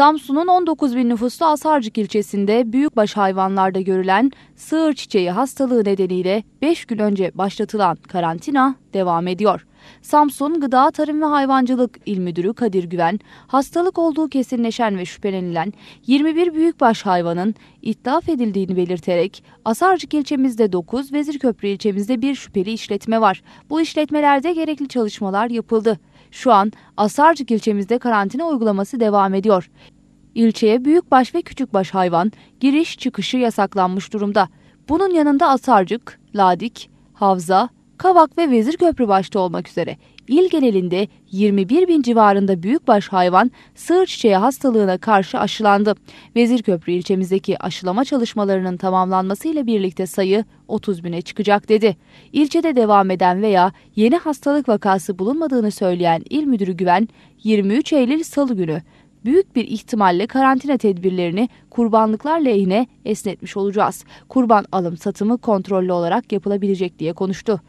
Samsun'un 19 bin nüfuslu Asarcık ilçesinde büyükbaş hayvanlarda görülen sığır çiçeği hastalığı nedeniyle 5 gün önce başlatılan karantina devam ediyor. Samsun Gıda Tarım ve Hayvancılık İl Müdürü Kadir Güven, hastalık olduğu kesinleşen ve şüphelenilen 21 büyükbaş hayvanın itlaf edildiğini belirterek Asarcık ilçemizde 9, Vezirköprü ilçemizde bir şüpheli işletme var. Bu işletmelerde gerekli çalışmalar yapıldı. Şu an Asarcık ilçemizde karantina uygulaması devam ediyor. İlçeye büyükbaş ve küçükbaş hayvan giriş çıkışı yasaklanmış durumda. Bunun yanında Asarcık, Ladik, Havza, Kavak ve Vezirköprü başta olmak üzere il genelinde 21 bin civarında büyükbaş hayvan sığır çiçeği hastalığına karşı aşılandı. Vezirköprü ilçemizdeki aşılama çalışmalarının tamamlanmasıyla birlikte sayı 30 bine çıkacak dedi. İlçede devam eden veya yeni hastalık vakası bulunmadığını söyleyen İl Müdürü Güven, 23 Eylül Salı günü büyük bir ihtimalle karantina tedbirlerini kurbanlıklar lehine esnetmiş olacağız. Kurban alım satımı kontrollü olarak yapılabilecek diye konuştu.